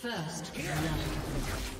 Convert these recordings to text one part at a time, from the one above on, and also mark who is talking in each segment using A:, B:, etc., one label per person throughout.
A: First love.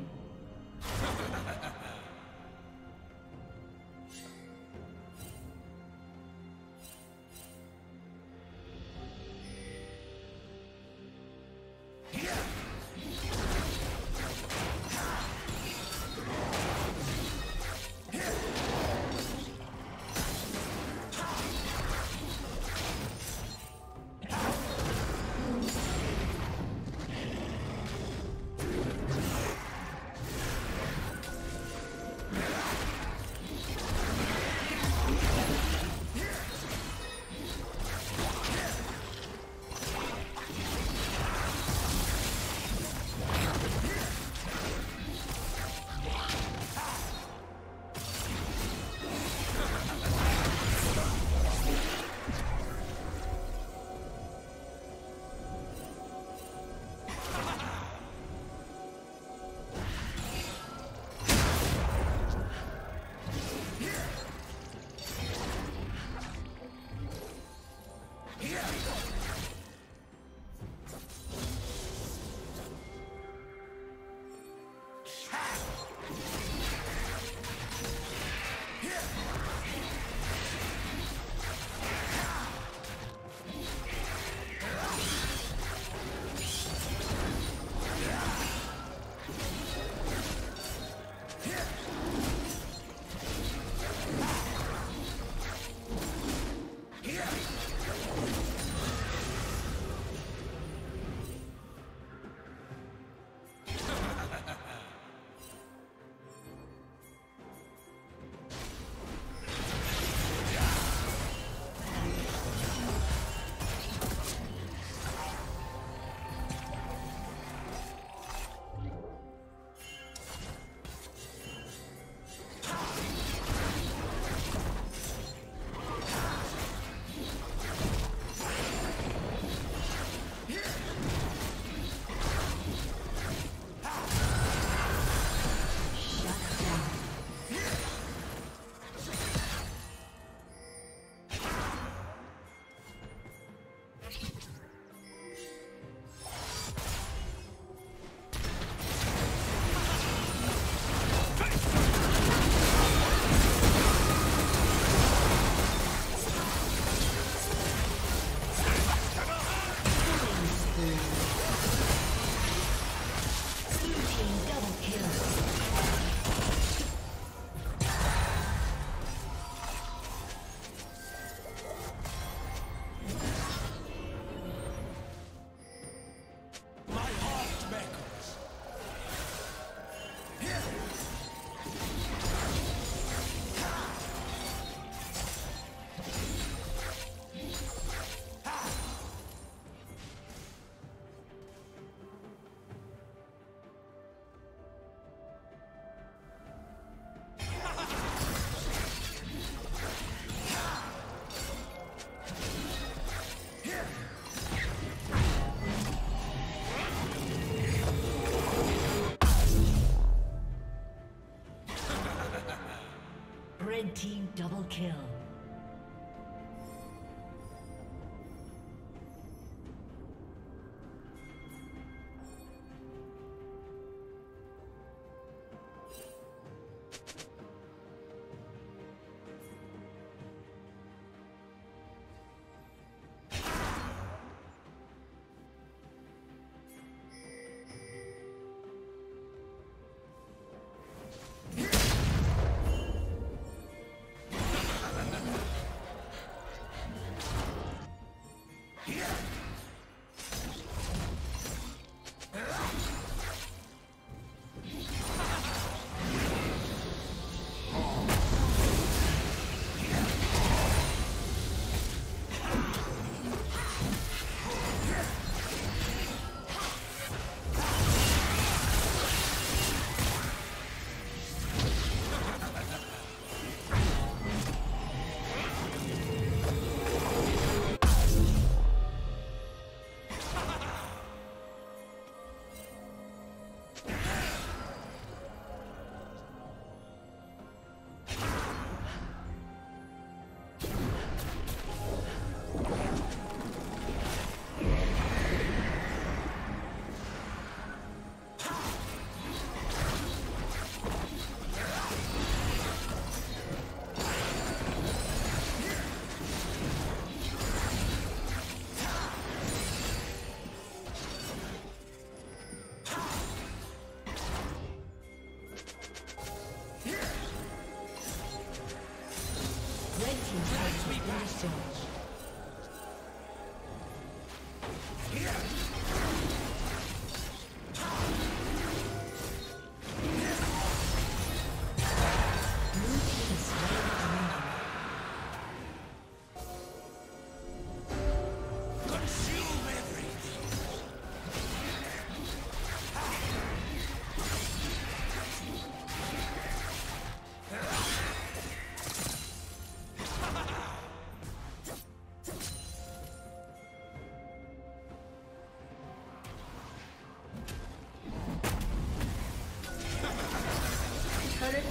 A: Double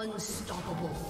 A: Unstoppable.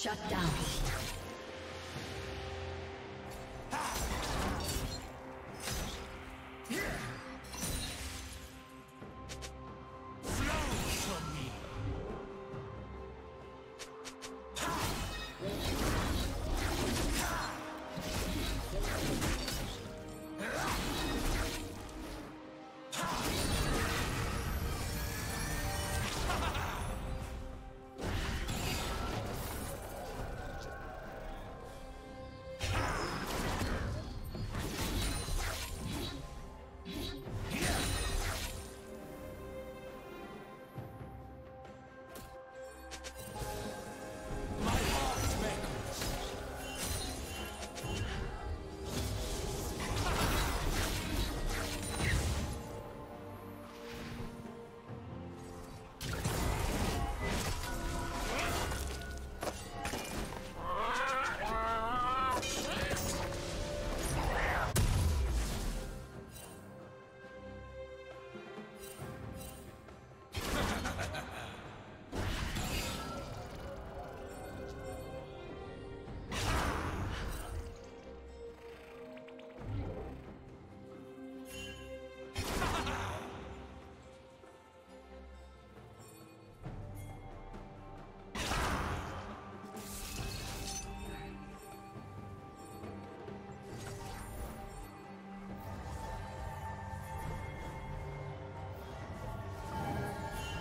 A: Shut down.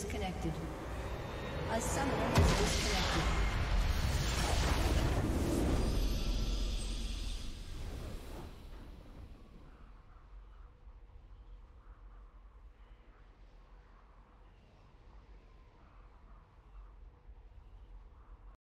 B: disconnected.